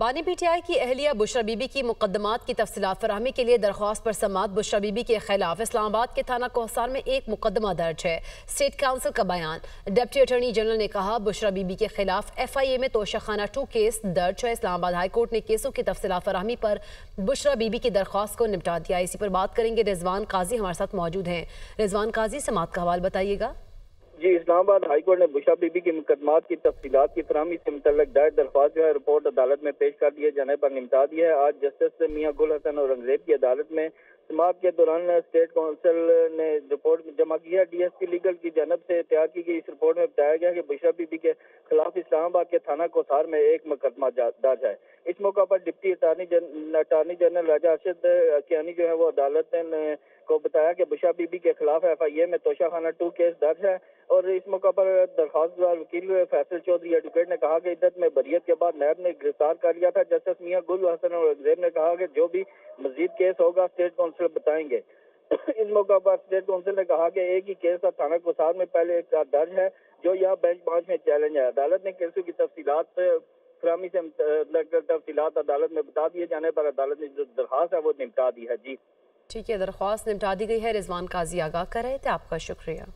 बानी पीटीआई की अहलिया बुशरा बीबी की मुकदमात की तफसीत फरहमी के लिए दरख्वास्त पर समात बुशरा बीबी के खिलाफ इस्लामाबाद के थाना कोहसार में एक मुकदमा दर्ज है। स्टेट काउंसिल का बयान। डिप्टी अटॉर्नी जनरल ने कहा, बुशरा बीबी के खिलाफ एफ़ आई ए में तोशाखाना टू केस दर्ज है। इस्लामाबाद हाईकोर्ट ने केसों की तफसीत फरहमी पर बुशरा बीबी की दरख्वास्त को निपटा दिया। इसी पर बात करेंगे रिजवान काजी हमारे साथ मौजूद हैं। रिजवान काजी समात का हवाल बताइएगा। जी, इस्लामाबाद हाईकोर्ट ने बुशा बीबी के मुकदमा की तफसीत की फरहमी से मुतलक दायर दरख्वास्त जो है, रिपोर्ट अदालत में पेश कर दिए जाने पर निमटा दिया है। आज जस्टिस मियाँ गुल हसन औरंगज़ेब की अदालत में समाप्त के दौरान, स्टेट काउंसिल ने रिपोर्ट जमा की है। डी एस पी लीगल की जानब से तैयार की गई इस रिपोर्ट में बताया गया कि बुशा बीबी के इस्लामाबाद के थाना कोसार में एक मुकदमा दर्ज है। इस मौका पर deputy attorney attorney general Raja Arshad Kiyani जो है वो अदालत ने को बताया कि बुशा बीबी के खिलाफ एफ़ आई ए में तोशा खाना टू केस दर्ज है और इस मौका पर दरखास्त वकील फैसल चौधरी एडवोकेट ने कहा कि इद्दत में बरियत के बाद नैब ने गिरफ़्तार कर लिया था। जस्टिस मियाँ गुल हसन और ने कहा कि जो भी मजीद केस होगा, स्टेट काउंसिल बताएँगे। इस मौका पर स्टेट काउंसिल ने कहा कि एक ही केस थाना कोसार में पहले एक दर्ज है, जो यहाँ बेंच पाँच में चैलेंज है। अदालत ने केसों की तफसीत फ्रामी से तफसीत अदालत में बता दिए जाने पर अदालत ने जो दरखास्त है, वो निपटा दी है। जी। ठीक है दरख्वास्त निपटा दी गई है। रिजवान काजी आगाह कर रहे थे। आपका शुक्रिया।